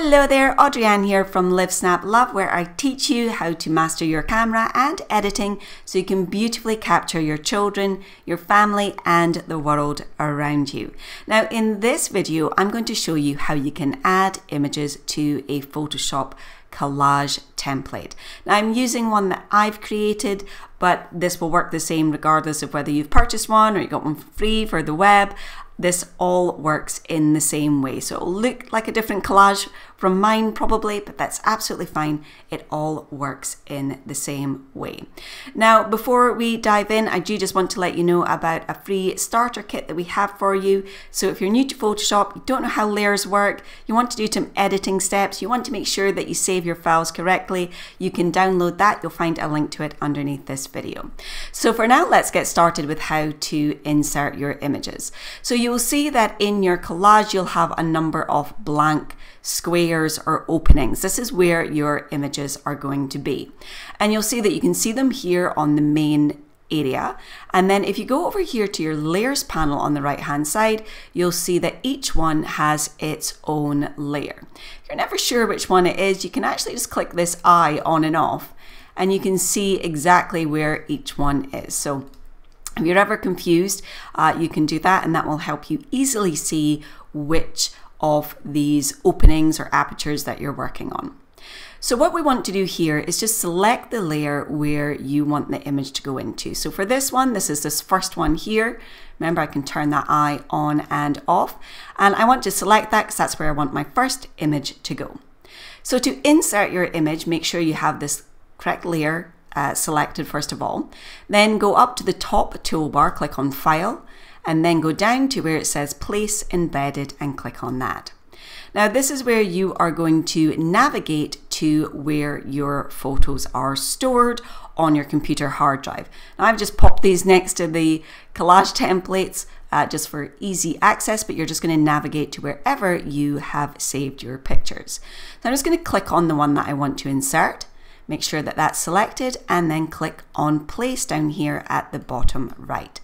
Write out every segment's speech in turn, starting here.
Hello there, Audrey-Ann here from Live Snap Love, where I teach you how to master your camera and editing so you can beautifully capture your children, your family, and the world around you. Now, in this video, I'm going to show you how you can add images to a Photoshop collage template. Now I'm using one that I've created, but this will work the same regardless of whether you've purchased one or you got one for free for the web this all works in the same way. So it'll look like a different collage from mine probably, but that's absolutely fine. It all works in the same way. Now, before we dive in, I do just want to let you know about a free starter kit that we have for you. So if you're new to Photoshop, you don't know how layers work, you want to do some editing steps, you want to make sure that you save your files correctly, you can download that. You'll find a link to it underneath this video. So for now, let's get started with how to insert your images. So you will see that in your collage, you'll have a number of blank squares or openings. This is where your images are going to be. And you'll see that you can see them here on the main area. And then if you go over here to your layers panel on the right hand side, you'll see that each one has its own layer. If you're never sure which one it is, you can actually just click this eye on and off and you can see exactly where each one is. So if you're ever confused, uh, you can do that and that will help you easily see which of these openings or apertures that you're working on. So what we want to do here is just select the layer where you want the image to go into. So for this one, this is this first one here. Remember, I can turn that eye on and off. And I want to select that because that's where I want my first image to go. So to insert your image, make sure you have this correct layer uh, selected first of all. Then go up to the top toolbar, click on File, and then go down to where it says Place Embedded and click on that. Now this is where you are going to navigate to where your photos are stored on your computer hard drive. Now I've just popped these next to the collage templates uh, just for easy access, but you're just going to navigate to wherever you have saved your pictures. So I'm just going to click on the one that I want to insert. Make sure that that's selected and then click on place down here at the bottom right.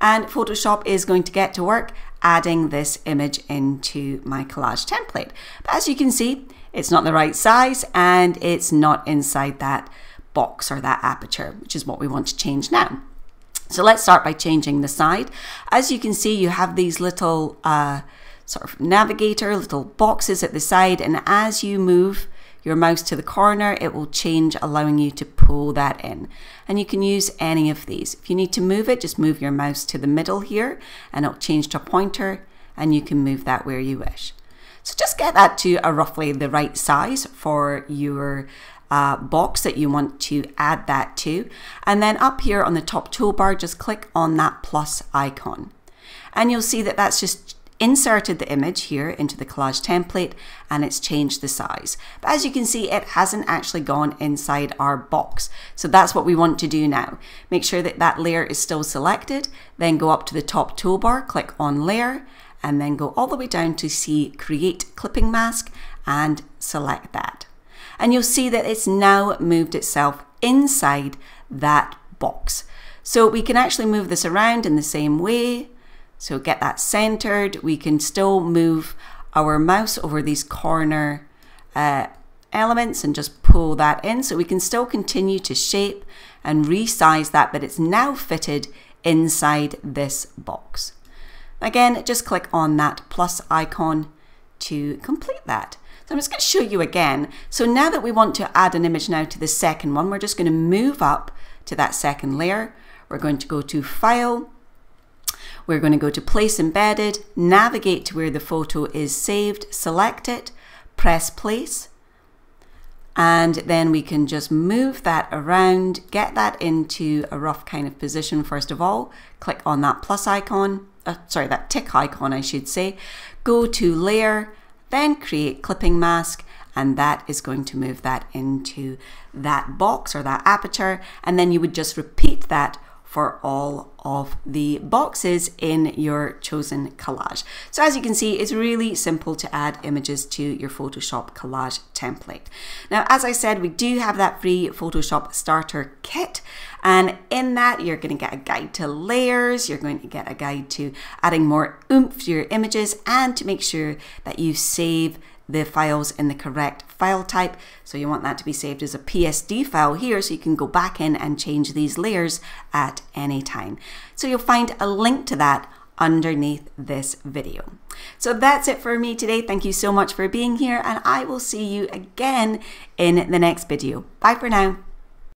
And Photoshop is going to get to work adding this image into my collage template. But as you can see, it's not the right size and it's not inside that box or that aperture, which is what we want to change now. So let's start by changing the side. As you can see, you have these little uh, sort of navigator, little boxes at the side, and as you move your mouse to the corner, it will change, allowing you to pull that in. And you can use any of these. If you need to move it, just move your mouse to the middle here and it'll change to a pointer and you can move that where you wish. So just get that to a roughly the right size for your uh, box that you want to add that to. And then up here on the top toolbar, just click on that plus icon. And you'll see that that's just inserted the image here into the collage template and it's changed the size. But as you can see, it hasn't actually gone inside our box. So that's what we want to do now. Make sure that that layer is still selected, then go up to the top toolbar, click on layer, and then go all the way down to see create clipping mask and select that. And you'll see that it's now moved itself inside that box. So we can actually move this around in the same way so get that centered. We can still move our mouse over these corner uh, elements and just pull that in. So we can still continue to shape and resize that, but it's now fitted inside this box. Again, just click on that plus icon to complete that. So I'm just going to show you again. So now that we want to add an image now to the second one, we're just going to move up to that second layer. We're going to go to File, we're going to go to Place Embedded, navigate to where the photo is saved, select it, press Place, and then we can just move that around, get that into a rough kind of position first of all, click on that plus icon, uh, sorry, that tick icon I should say, go to Layer, then create clipping mask, and that is going to move that into that box or that aperture, and then you would just repeat that for all of the boxes in your chosen collage. So as you can see, it's really simple to add images to your Photoshop collage template. Now, as I said, we do have that free Photoshop starter kit. And in that, you're going to get a guide to layers, you're going to get a guide to adding more oomph to your images, and to make sure that you save the files in the correct file type. So you want that to be saved as a PSD file here so you can go back in and change these layers at any time. So you'll find a link to that underneath this video. So that's it for me today. Thank you so much for being here and I will see you again in the next video. Bye for now.